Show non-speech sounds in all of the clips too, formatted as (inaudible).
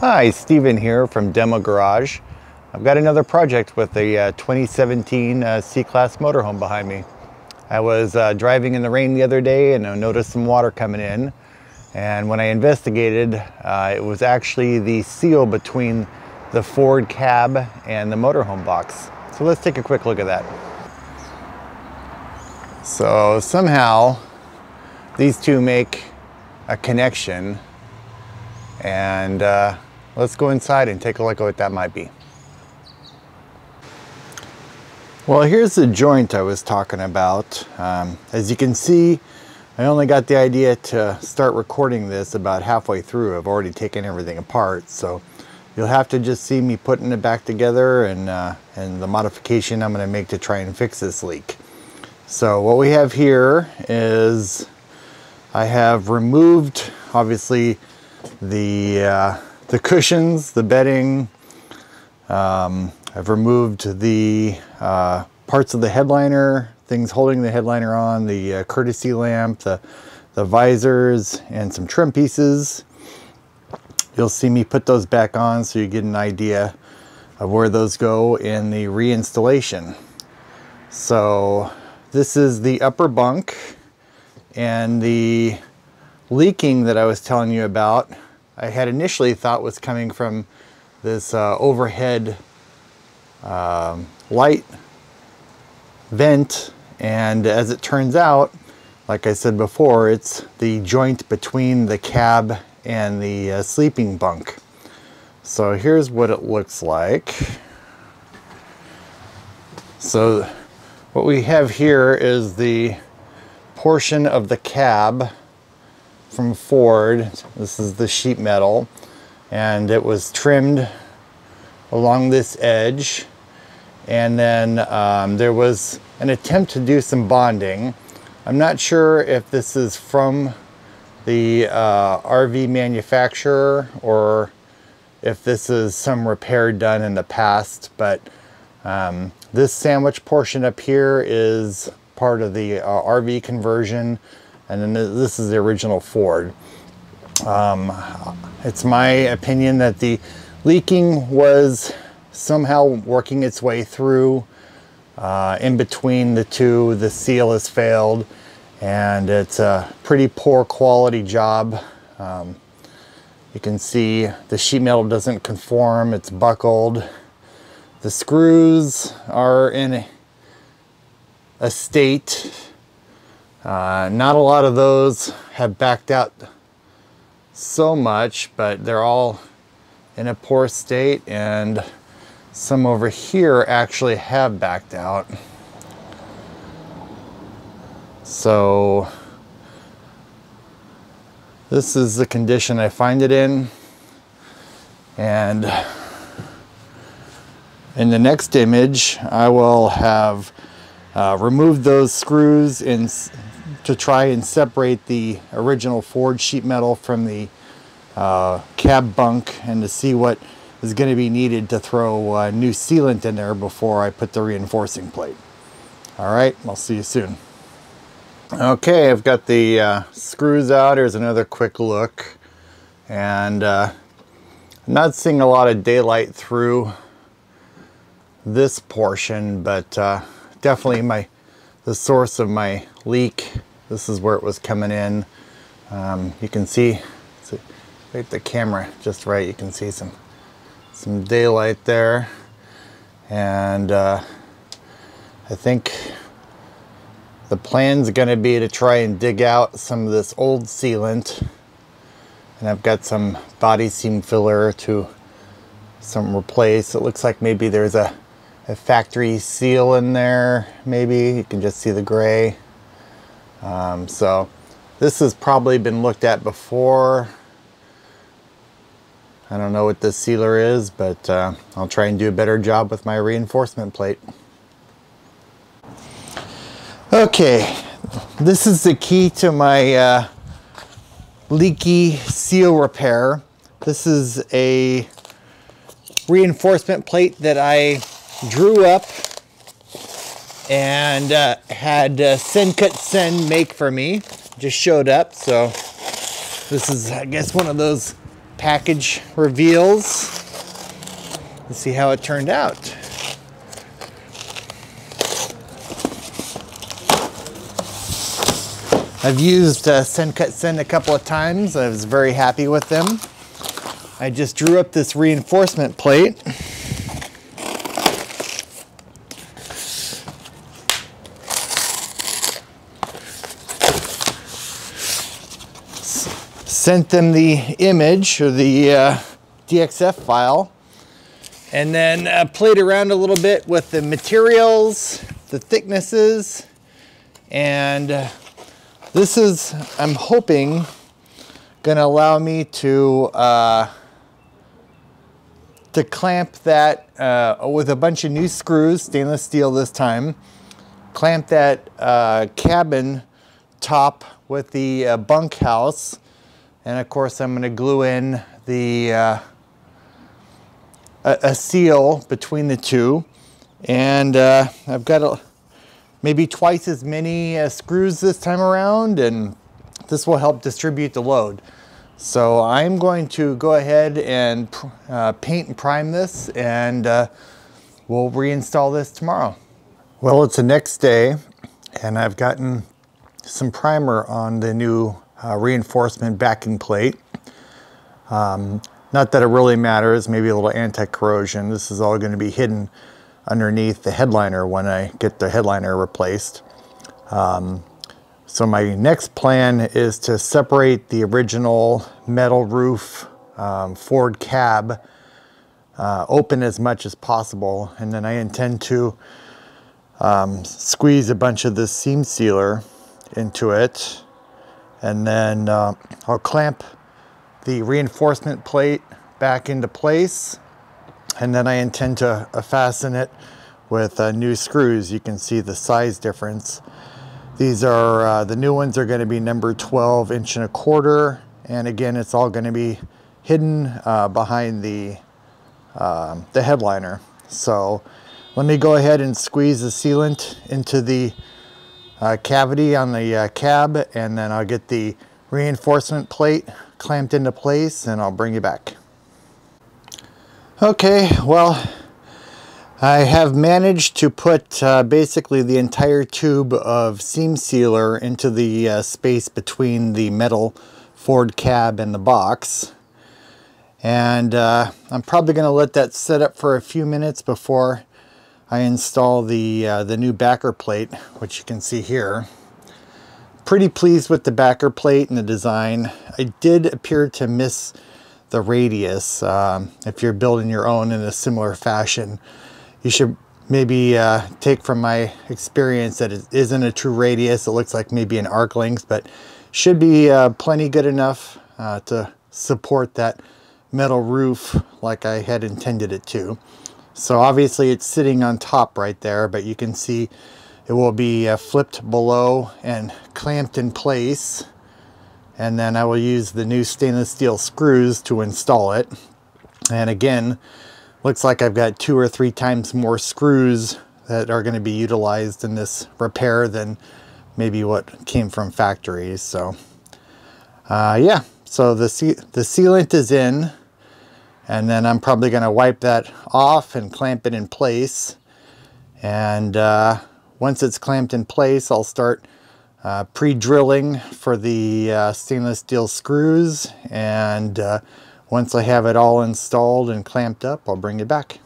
Hi, Steven here from Demo Garage. I've got another project with the uh, 2017 uh, C-Class motorhome behind me. I was uh, driving in the rain the other day and I noticed some water coming in. And when I investigated, uh, it was actually the seal between the Ford cab and the motorhome box. So let's take a quick look at that. So somehow these two make a connection and uh, let's go inside and take a look at what that might be. Well, here's the joint I was talking about. Um, as you can see, I only got the idea to start recording this about halfway through. I've already taken everything apart, so you'll have to just see me putting it back together and, uh, and the modification I'm gonna make to try and fix this leak. So what we have here is I have removed, obviously, the uh, the cushions, the bedding. Um, I've removed the uh, parts of the headliner, things holding the headliner on, the uh, courtesy lamp, the, the visors, and some trim pieces. You'll see me put those back on so you get an idea of where those go in the reinstallation. So this is the upper bunk and the leaking that I was telling you about I had initially thought was coming from this uh, overhead um, light vent. And as it turns out like I said before it's the joint between the cab and the uh, sleeping bunk. So here's what it looks like. So what we have here is the portion of the cab from Ford. This is the sheet metal and it was trimmed along this edge and then um, there was an attempt to do some bonding. I'm not sure if this is from the uh, RV manufacturer or if this is some repair done in the past, but um, this sandwich portion up here is part of the uh, RV conversion and then this is the original Ford. Um, it's my opinion that the leaking was somehow working its way through uh, in between the two. The seal has failed and it's a pretty poor quality job. Um, you can see the sheet metal doesn't conform, it's buckled. The screws are in a, a state uh, not a lot of those have backed out so much, but they're all in a poor state and some over here actually have backed out. So this is the condition I find it in. And in the next image, I will have uh, removed those screws and to try and separate the original Ford sheet metal from the uh, cab bunk and to see what is going to be needed to throw a new sealant in there before I put the reinforcing plate. All right, I'll see you soon. Okay, I've got the uh, screws out. Here's another quick look. And uh, I'm not seeing a lot of daylight through this portion, but uh, definitely my the source of my leak this is where it was coming in. Um, you can see, see, right the camera just right, you can see some, some daylight there. And uh, I think the plan's gonna be to try and dig out some of this old sealant. And I've got some body seam filler to some replace. It looks like maybe there's a, a factory seal in there, maybe. You can just see the gray. Um, so this has probably been looked at before. I don't know what this sealer is, but uh, I'll try and do a better job with my reinforcement plate. Okay, this is the key to my uh, leaky seal repair. This is a reinforcement plate that I drew up and uh, had uh, SendCutSend make for me. Just showed up, so this is, I guess, one of those package reveals. Let's see how it turned out. I've used uh, SendCutSend a couple of times. I was very happy with them. I just drew up this reinforcement plate. Sent them the image or the uh, DXF file. And then uh, played around a little bit with the materials, the thicknesses, and uh, this is, I'm hoping, gonna allow me to uh, to clamp that uh, with a bunch of new screws, stainless steel this time, clamp that uh, cabin top with the bunkhouse and of course, I'm going to glue in the uh, a, a, seal between the two. And uh, I've got a, maybe twice as many uh, screws this time around, and this will help distribute the load. So I'm going to go ahead and uh, paint and prime this, and uh, we'll reinstall this tomorrow. Well, it's the next day, and I've gotten some primer on the new uh, reinforcement backing plate. Um, not that it really matters, maybe a little anti-corrosion. This is all going to be hidden underneath the headliner when I get the headliner replaced. Um, so my next plan is to separate the original metal roof um, Ford cab uh, open as much as possible and then I intend to um, squeeze a bunch of this seam sealer into it and then uh, I'll clamp the reinforcement plate back into place and then I intend to uh, fasten it with uh, new screws. You can see the size difference. These are, uh, the new ones are gonna be number 12 inch and a quarter. And again, it's all gonna be hidden uh, behind the, um, the headliner. So let me go ahead and squeeze the sealant into the uh, cavity on the uh, cab and then I'll get the reinforcement plate clamped into place and I'll bring you back. Okay, well, I have managed to put uh, basically the entire tube of seam sealer into the uh, space between the metal Ford cab and the box. And uh, I'm probably going to let that sit up for a few minutes before I install the, uh, the new backer plate, which you can see here. Pretty pleased with the backer plate and the design. I did appear to miss the radius. Um, if you're building your own in a similar fashion, you should maybe uh, take from my experience that it isn't a true radius. It looks like maybe an arc length, but should be uh, plenty good enough uh, to support that metal roof like I had intended it to. So obviously it's sitting on top right there, but you can see it will be uh, flipped below and clamped in place. And then I will use the new stainless steel screws to install it. And again, looks like I've got two or three times more screws that are going to be utilized in this repair than maybe what came from factories. So uh, yeah, so the, the sealant is in. And then I'm probably going to wipe that off and clamp it in place. And uh, once it's clamped in place, I'll start uh, pre-drilling for the uh, stainless steel screws. And uh, once I have it all installed and clamped up, I'll bring it back.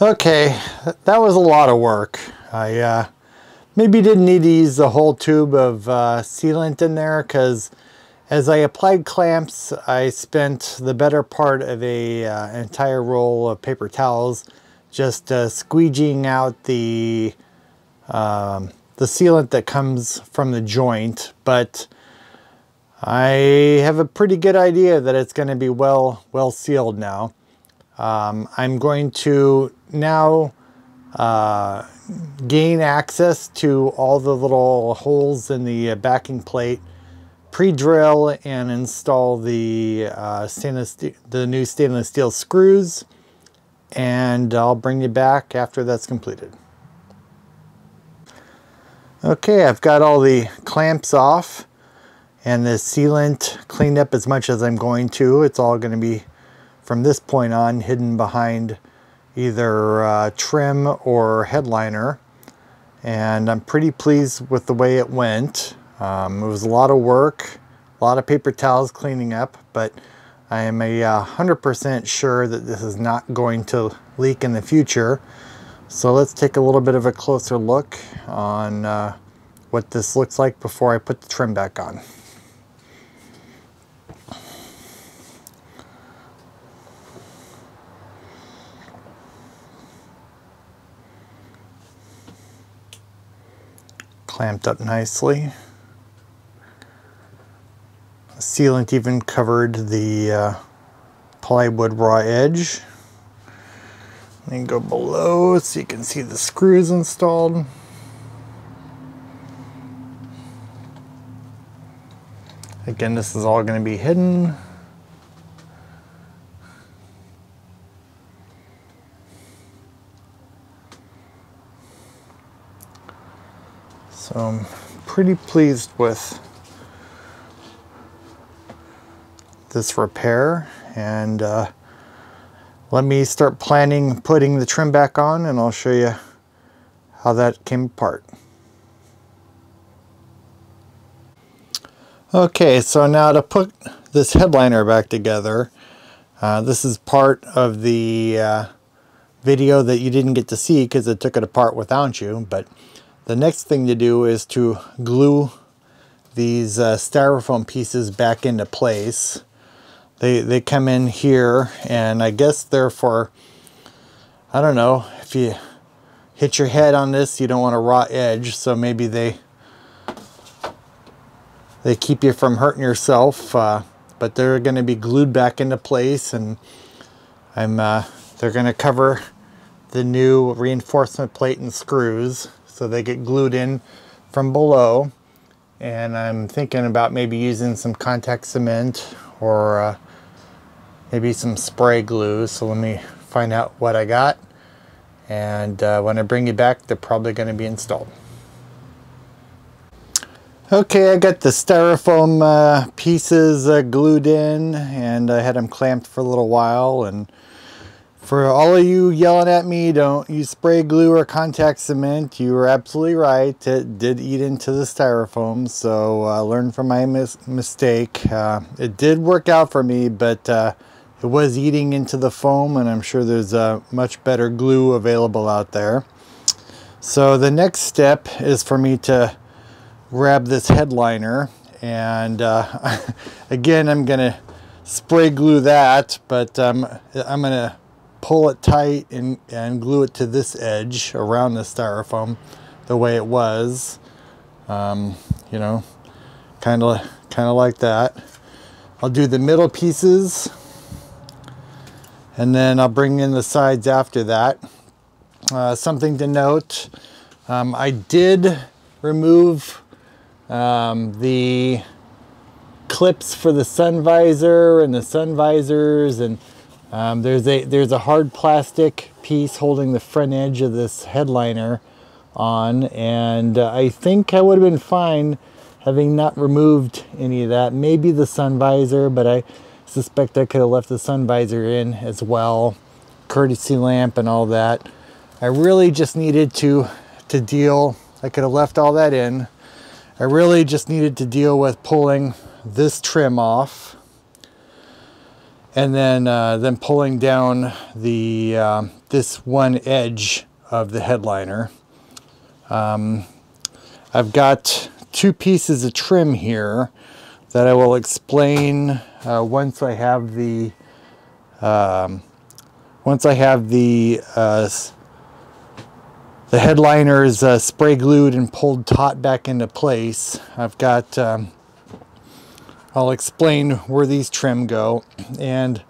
Okay, that was a lot of work. I uh, maybe didn't need to use the whole tube of uh, sealant in there because as I applied clamps, I spent the better part of a uh, entire roll of paper towels just uh, squeegeeing out the um, the sealant that comes from the joint, but I have a pretty good idea that it's going to be well well sealed now. Um, I'm going to now uh, gain access to all the little holes in the uh, backing plate pre-drill and install the uh, stainless the new stainless steel screws and I'll bring you back after that's completed. Okay, I've got all the clamps off. and the sealant cleaned up as much as I'm going to. It's all going to be from this point on hidden behind either uh, trim or headliner and I'm pretty pleased with the way it went. Um, it was a lot of work, a lot of paper towels cleaning up, but I am a 100% uh, sure that this is not going to leak in the future. So let's take a little bit of a closer look on uh, what this looks like before I put the trim back on. clamped up nicely. The sealant even covered the uh, plywood raw edge. Then go below so you can see the screws installed. Again, this is all going to be hidden. So I'm pretty pleased with this repair and uh, let me start planning putting the trim back on and I'll show you how that came apart. Okay, so now to put this headliner back together, uh, this is part of the uh, video that you didn't get to see because I took it apart without you, but the next thing to do is to glue these uh, styrofoam pieces back into place. They, they come in here and I guess they're for, I don't know, if you hit your head on this, you don't want a raw edge, so maybe they they keep you from hurting yourself, uh, but they're going to be glued back into place and I'm uh, they're going to cover the new reinforcement plate and screws so they get glued in from below. And I'm thinking about maybe using some contact cement or uh, maybe some spray glue so let me find out what I got and uh, when I bring you back they're probably going to be installed. Okay, I got the styrofoam uh, pieces uh, glued in and I had them clamped for a little while and for all of you yelling at me, don't use spray glue or contact cement. You were absolutely right. It did eat into the styrofoam, so I uh, learned from my mis mistake. Uh, it did work out for me, but uh, it was eating into the foam, and I'm sure there's a much better glue available out there. So the next step is for me to grab this headliner, and uh, (laughs) again, I'm going to spray glue that, but um, I'm to pull it tight and, and glue it to this edge around the styrofoam the way it was. Um, you know, kind of kind of like that. I'll do the middle pieces and then I'll bring in the sides after that. Uh, something to note, um, I did remove um, the clips for the sun visor and the sun visors and um, there's a there's a hard plastic piece holding the front edge of this headliner on and uh, I think I would have been fine having not removed any of that. Maybe the sun visor, but I suspect I could have left the sun visor in as well. Courtesy lamp and all that. I really just needed to, to deal, I could have left all that in. I really just needed to deal with pulling this trim off and then uh, then pulling down the uh, this one edge of the headliner. Um, I've got two pieces of trim here that I will explain uh, once I have the um, once I have the uh, the headliners uh, spray glued and pulled taut back into place. I've got um, I'll explain where these trim go. And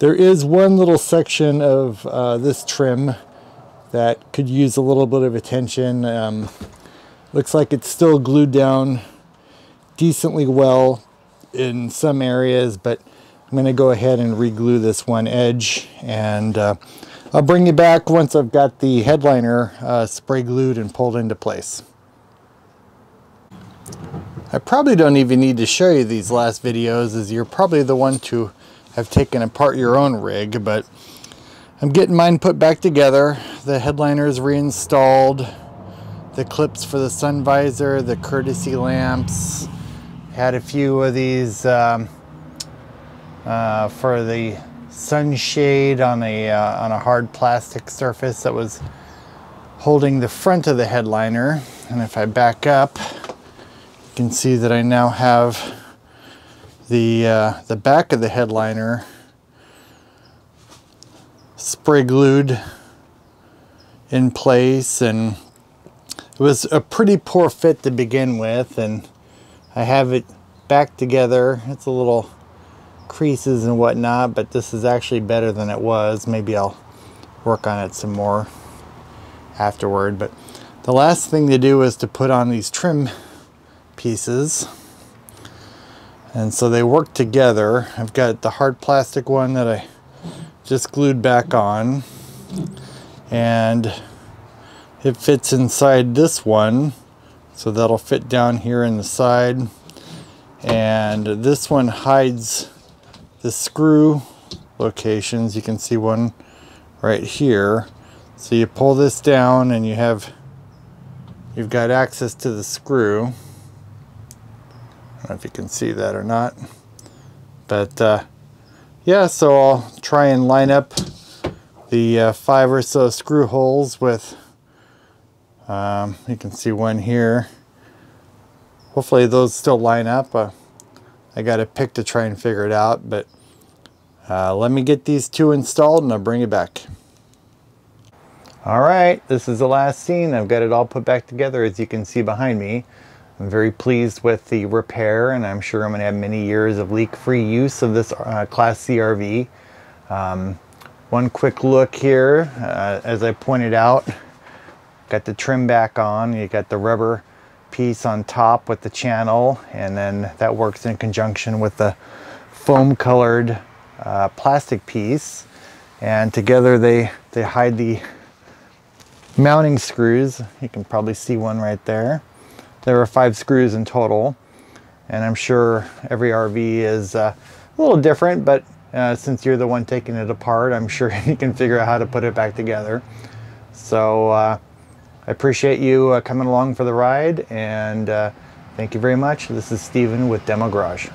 there is one little section of uh, this trim that could use a little bit of attention. Um, looks like it's still glued down decently well in some areas, but I'm going to go ahead and reglue this one edge and uh, I'll bring you back once I've got the headliner uh, spray glued and pulled into place. I probably don't even need to show you these last videos as you're probably the one to have taken apart your own rig, but I'm getting mine put back together. The headliner is reinstalled, the clips for the sun visor, the courtesy lamps. Had a few of these um, uh, for the sunshade on a, uh, on a hard plastic surface that was holding the front of the headliner. And if I back up, can see that I now have the, uh, the back of the headliner spray glued in place and it was a pretty poor fit to begin with and I have it back together. It's a little creases and whatnot, but this is actually better than it was. Maybe I'll work on it some more afterward. But the last thing to do is to put on these trim pieces. And so they work together. I've got the hard plastic one that I just glued back on. And it fits inside this one. So that'll fit down here in the side. And this one hides the screw locations. You can see one right here. So you pull this down and you have, you've got access to the screw. I don't know if you can see that or not. But uh, yeah, so I'll try and line up the uh, five or so screw holes with, um, you can see one here. Hopefully those still line up. Uh, I got a pick to try and figure it out, but uh, let me get these two installed and I'll bring it back. All right, this is the last scene. I've got it all put back together as you can see behind me. I'm very pleased with the repair and I'm sure I'm gonna have many years of leak-free use of this uh, Class C RV. Um, one quick look here, uh, as I pointed out, got the trim back on, you got the rubber piece on top with the channel and then that works in conjunction with the foam colored uh, plastic piece. And together they they hide the mounting screws. You can probably see one right there there are five screws in total and I'm sure every RV is uh, a little different but uh, since you're the one taking it apart I'm sure (laughs) you can figure out how to put it back together so uh, I appreciate you uh, coming along for the ride and uh, thank you very much. This is Steven with Demo Garage.